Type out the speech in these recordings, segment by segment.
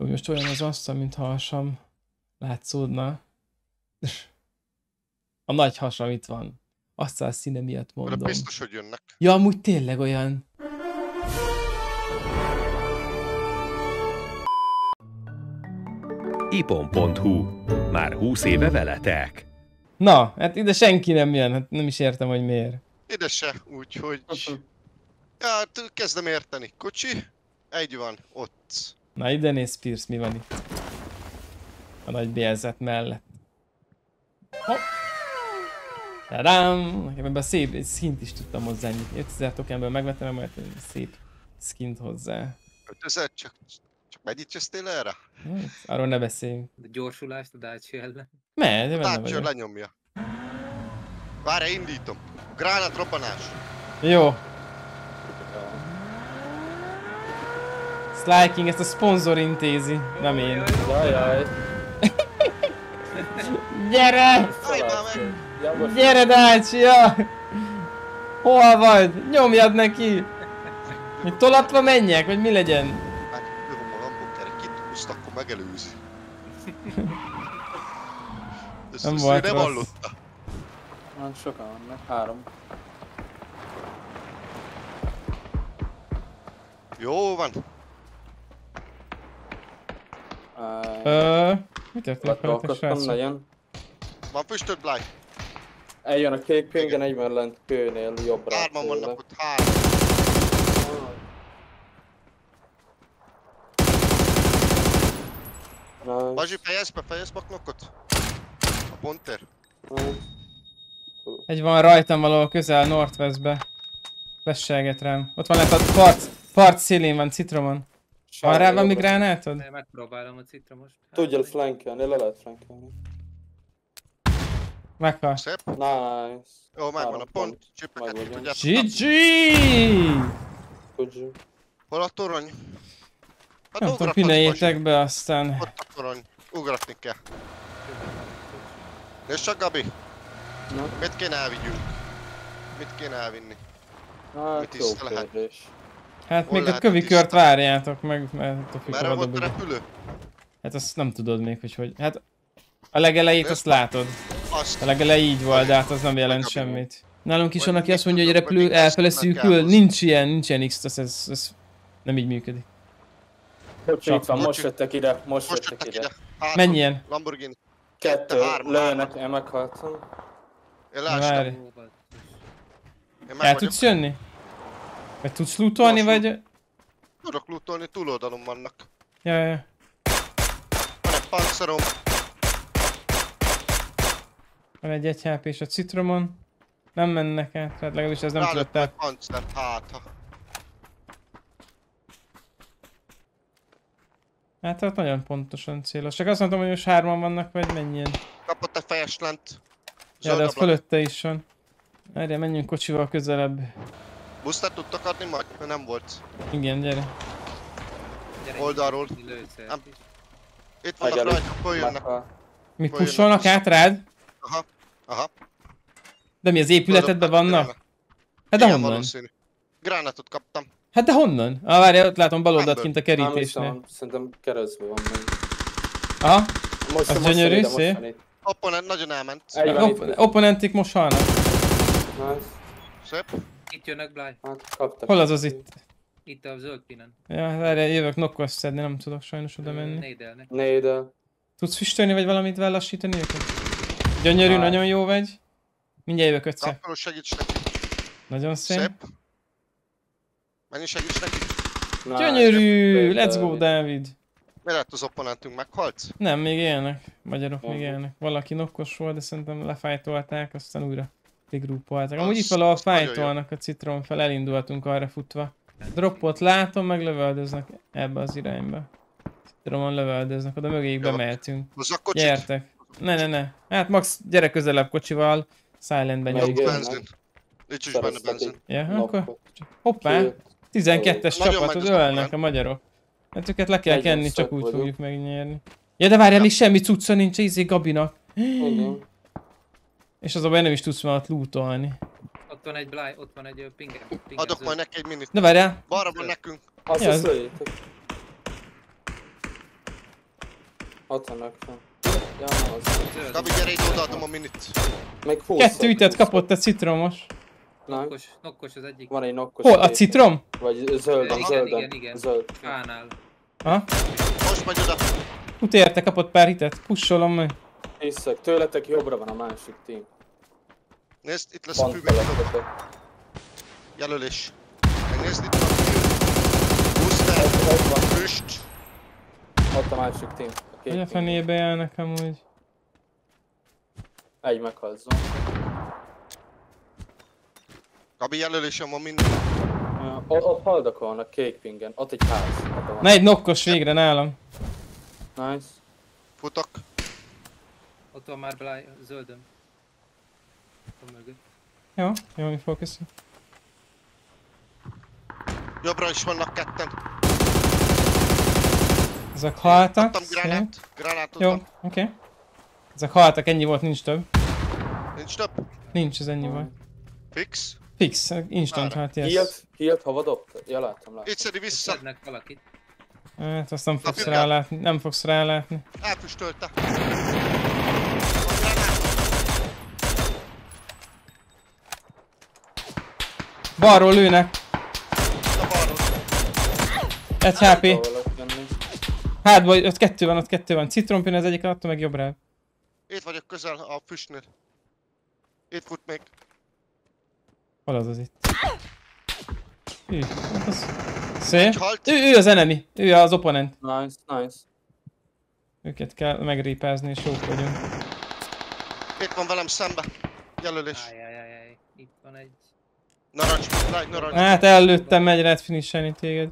Úgy most olyan az asztal, mint hasam látszódna. A nagy hasam itt van. Asztal színe miatt De mondom. biztos, hogy jönnek. Ja, amúgy tényleg olyan. ipon.hu. Már 20 éve veletek. Na, hát ide senki nem jön, hát nem is értem, hogy miért. Ide se, úgyhogy... Hát kezdem érteni. Kocsi, egy van, ott. Na ide néz Pierce, mi van itt. A nagy bélzet mellett. Hopp! Tadám! Nekem ebben szép egy skint is tudtam hozzányitni. 5000 tokenből megvettem, majd egy szép skint hozzá. 5000, csak, csak megyicsöztél erre? Hm, Arról ne beszéljünk. A gyorsulást a Dacia ellen. Mert, de benne Dacia vagyok. lenyomja. Várj, indítom. Gránát robbanás. Jó. Sliking ezt a szponzor intézi, nem én. Jajjaj. Gyere! Már meg! Ja, Gyere! Hol vagy? Nyomjad neki! Hogy tolatva menjek, vagy mi legyen? Hát, lövöm a lambokere, kit húzt, akkor megelőzi. Ezt Nem volt nem hallotta. van sokan vannak, három. Jó van. Ö, mi történt veled, Latolkoztam, srácok? nagyon. Van füstöd, Bly. Eljön a kék pingen, egy lent kőnél, jobbra. Hárman vannak ott, három. Nice, Bazsi, fejezd be, fejezd be a knokot. A ponter. Egy van rajtam valahol közel Northwestbe. Vesselget rám. Ott van lett a part, part szélén van citromon. Van rá valami gránátod? De megpróbálom a citromos. Tudja flankelni, le lehet flankelni. Meghal. Szép. Nice. Jó, megvan a pont. pont. Csipeket ki tudjátok. GG! Tudja. Hol a torony? Hát Nem tudom, Bazsi. be aztán. Ott a torony. Ugratni kell. Nézd csak, Gabi. Na, Mit kéne elvigyünk? Mit kéne elvinni? hát jó tiszta lehet? kérdés. Hát Hol még a a kövi kört várjátok meg, mert attól függ, Merre volt a repülő? Hát azt nem tudod még, hogy hogy. Hát a legelejét azt látod. Azt. A legelej így volt, de hát az nem jelent semmit. Nálunk is van, aki azt mondja, hogy a repülő elfele szűkül. Nincs ilyen, nincs ilyen x ez, ez nem így működik. Itt van, most jöttek ide, most Most jöttek jöttek ide. ide. Mennyien? Lamborghini. Kettő, lőnek, én meghaltam. Én basszus. Én El meg tudsz jönni? Vagy tudsz lootolni, vagy... Tudok lootolni, túloldalon vannak. Ja, ja. Van egy pancerom. Van egy egy HP és a citromon. Nem mennek át, tehát legalábbis ez nem tudott el. pancert, hát ha. Hát ott nagyon pontosan célos. Csak azt mondtam, hogy most hárman vannak, vagy mennyien. Kapott egy fejes lent. Ja, de az fölötte is van. Erre menjünk kocsival közelebb. Boostert tudtak adni majd? Mert nem volt. Igen, gyere. Gyere, Oldalról. Nem. Itt vannak rajta, följönnek. Meghal. Mi Olyan pusolnak át rád? Aha. Aha. De mi az épületedben vannak? Hát de Igen, honnan? valószínű. Gránátot kaptam. Hát de honnan? Ah, várjál, ott látom bal oldalt Ebből. kint a kerítésnél. szerintem keresztbe van még. Aha, Most, Az most gyönyörű, szép. Opponent nagyon elment. Opponentik most halnak. Nice. Szép. Itt jönnek, Bly. Hát kaptak. Hol az az itt? Itt a zöld pinen. Ja, várjál, jövök nokkos szedni, nem tudok sajnos oda menni. Nédelnek. Néde. Tudsz füstölni, vagy valamit lassítani őket? Gyönyörű, Hát. nagyon jó vagy. Mindjárt jövök ötször. Kappaló segíts neki. Nagyon szép. Szép. Mennyi segíts neki. Nice. Gyönyörű! Let's go, Dávid. Mi lett az opponentünk? Meghalt? Nem, még élnek. Magyarok még Mhm. élnek. Valaki nokkos volt, de szerintem lefájtolták, aztán újra kigrúpolták. Amúgy itt valahol fájtolnak a citrom fel, elindultunk arra futva. Droppot látom, meg lövöldöznek ebbe az irányba. Citromon lövöldöznek, oda mögéjük Jó. bemehetünk. Gyertek. Ne, ne, ne. Hát max, gyere közelebb kocsival. Silentben nyomjuk. Nincs is benne benzin. Ja, akkor hoppá. Két. 12-es Nagyon csapat, megy az az ölnek a magyarok. Hát őket le kell kenni, csak úgy fogjuk megnyerni. Ja, de várjál, még semmi cucca nincs, izé Gabinak. Igen. És az a baj nem is tudsz már ott lootolni. Ott van egy Bly, ott van egy pingen Adok zöld. majd neki egy minit. De várjál, Balra van nekünk. Azt Ja, az-. Ott vannak. Ja, nem az. Zöld. Gabi, gyere ide, odaadom a minit. Még 20 Kettő ütet kapott a citromos. Nokkos, nokkos az egyik. Van egy nokkos. Hol? A citrom? Vagy zöld, Igen, zölden. igen, igen. Zöld. Fánál. Ha? Most megy oda. Ut érte, kapott pár hitet. Pussolom meg. Hiszek, tőletek jobbra van a másik team. Nézd, itt lesz a Pont füvet. felettetek. Jelölés. Megnézd itt van a fű. Booster. Ott van, Füst. ott a másik team. A két Hogy a fenébe járnak amúgy. Egy meghazzon. Gabi, jelölésem van minden. Ja, Ott, haldakolnak kék pingen. Ott egy ház. Na egy nokkos végre nálam. Nice. Futok. Ott van már Bly, zöldön. Ott mögött. Jó, jó, mi fog köszönni. Jobbra is vannak ketten. Ezek haltak. Adtam gránát. Gránátot Jó, oké. Okay. Ezek haltak, ennyi volt, nincs több. Nincs több. Nincs, ez ennyi volt. Fix. Fix, instant hát, yes. Healt, healt hova dobtad? Ja, láttam, láttam. Itt szedi vissza. Szednek valakit. Hát azt nem fogsz rálátni, nem fogsz rálátni. Elfüstölte. Van gránát. Balról lőnek, egy HP. Jönni. Hátba, ott kettő van, ott kettő van. Citrompin az egyik, attól meg jobbra. Itt vagyok közel a füstnél. Itt fut még. Hol az az itt? Hű, hát az... Szép. Ő, ő az enemy, ő az opponent. Nice, nice. Őket kell megrépázni és jók vagyunk. Itt van velem szembe. Jelölés. Ájjájjáj. Itt van egy... Narancs, lágy, narancs. Hát előttem, megy lehet finishelni téged.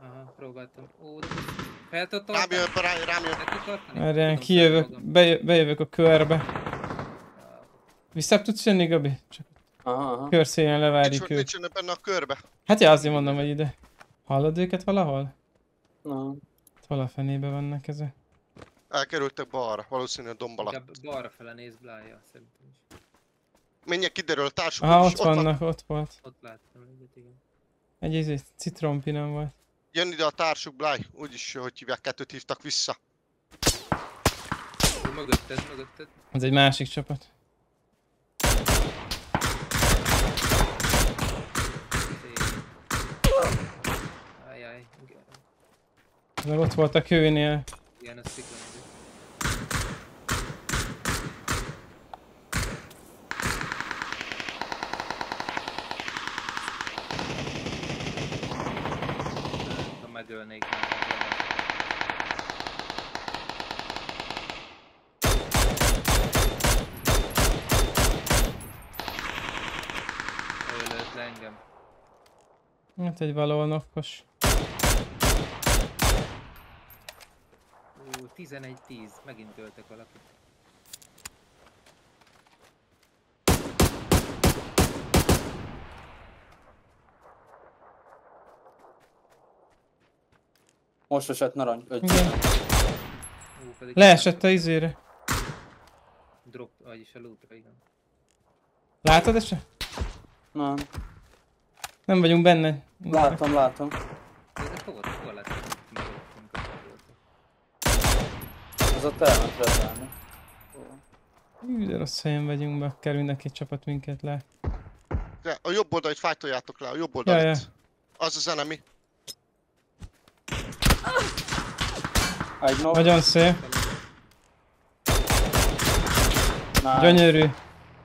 Aha, próbáltam. Ó, fel tudtam Rám rá, rám tudsz tartani? Erre kijövök, bejövök a körbe. Vissza tudsz jönni, Gabi? Csak Aha, aha. körszélen Nincs, levárjuk őt. nincs benne a körbe. Hát ja, azért mondom, hogy ide. Hallod őket valahol? Na, Hol a fenébe vannak ezek? Elkerültek balra, valószínűleg a domb alatt. Inkább balra fele néz Blája, szerintem is. Menjek kiderül, társuk Aha, is. ott vannak, ott volt. Ott láttam egyet, igen. Egy izé, citrompinom volt. Jön ide a társuk, Bláj. Úgyis, hogy hívják, kettőt hívtak vissza. Mögötted, mögötted. Ez egy másik csapat. Ajjaj, igen. Meg ott volt a kőnél. Igen, ez sziklom. Már. Ő lőtt le engem. Hát egy valahol nokkos. Ú, 11-10, megint öltek valakit. Most esett narancs. Öt. Igen. Pedig Leesett a izére. Drop, vagyis a lootra, igen. Látod ezt se? Na, Nem vagyunk benne. látom, látom. Ez lett? Ott elment rezelni. Hű, de rossz helyen vagyunk be, kell mindenki csapat minket le. De a jobb oldalt fájtoljátok le, a jobb Ja, oldalt. ja. Az az enemy. Egy. Nagyon szép, Nice. gyönyörű.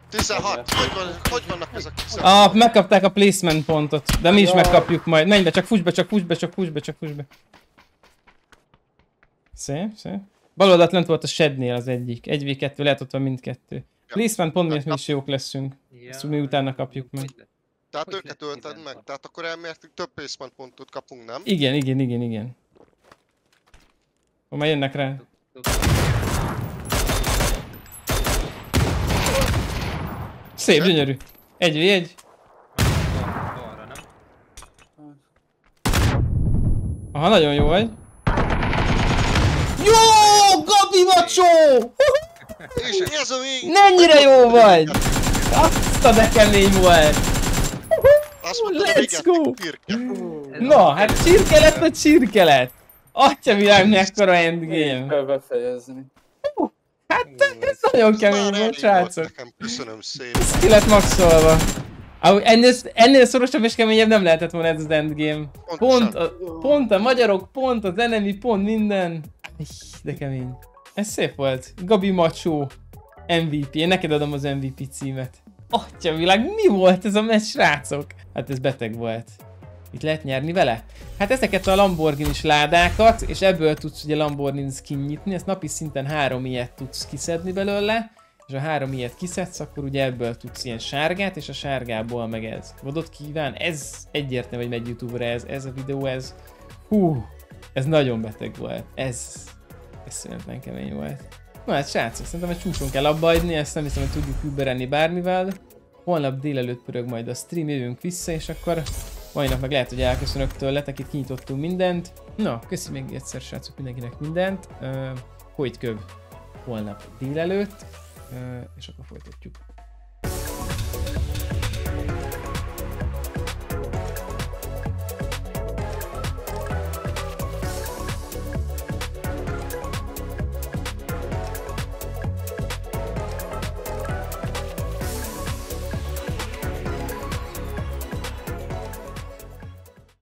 16. Hogy, van, hogy vannak ezek? Ah, megkapták a placement pontot, de mi is Jaj. megkapjuk majd. Menj be, csak fuss be, csak fuss be, csak fuss be, csak fuss be. Szép, szép. Bal oldalt lent volt a shednél az egyik. 1v2, lehet ott van mindkettő. Placement pont miatt mi is jók leszünk. Ezt mi utána kapjuk meg. Tehát Hogy őket ölted 16? meg. Tehát akkor elmértünk több placement pontot kapunk, nem? Igen, igen, igen, igen. Akkor már jönnek rá. Szép, gyönyörű. Egy egy. Aha, nagyon jó vagy. Jó, Gabi Macsó! És ez a még... Mennyire jó vagy! Azt a de kemény volt! Let's go! Na, hát csirke lett, vagy csirke lett? Atya világ, mekkora endgame. Kell befejezni. Hát ez nagyon Ez kemény volt, srácok. Nekem köszönöm szépen. Ez ki lett maxolva. Ennél, ennél szorosabb és keményebb nem lehetett volna ez az endgame. Pont a, pont a magyarok, pont az enemy, pont minden. De kemény. Ez szép volt. Gabi Macsó. MVP. Én neked adom az MVP címet. Atya világ, mi volt ez a meccs, srácok? Hát ez beteg volt. Itt lehet nyerni vele? Hát ezeket a Lamborghini-s ládákat, és ebből tudsz ugye Lamborghini skin nyitni, ezt napi szinten három ilyet tudsz kiszedni belőle, és ha három ilyet kiszedsz, akkor ugye ebből tudsz ilyen sárgát, és a sárgából meg ez. Vadot kíván, ez egyértelmű, hogy megy Youtube-ra ez, ez a videó, ez. Hú, ez nagyon beteg volt. Ez, ez szerintem kemény volt. Na hát srácok, szerintem egy csúcson kell abba ezt nem hiszem, hogy tudjuk überelni bármivel. Holnap délelőtt pörög majd a stream, jövünk vissza, és akkor mai nap meg lehet, hogy elköszönök tőletek, itt kinyitottunk mindent. Na, köszi még egyszer srácok mindenkinek mindent. Uh, hogy köv holnap délelőtt, uh, és akkor folytatjuk.